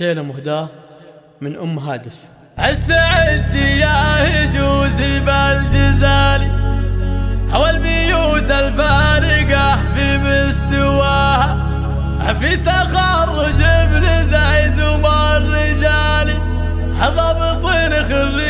شيلة مهداة من أم هادف. أستعد يا هجوس بالجزالي هوى البيوت الفارقة في مستواها. في تخرج ابن زعيز ومر رجالي ضبط خريج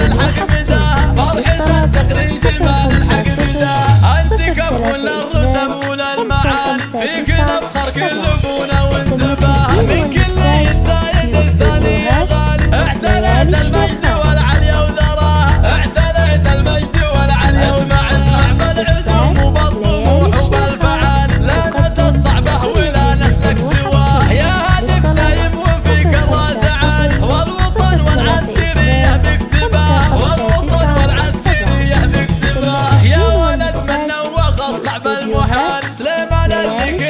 الحق ده فرحة التخريج مال الحق ده أنت كفو للروح Sleman and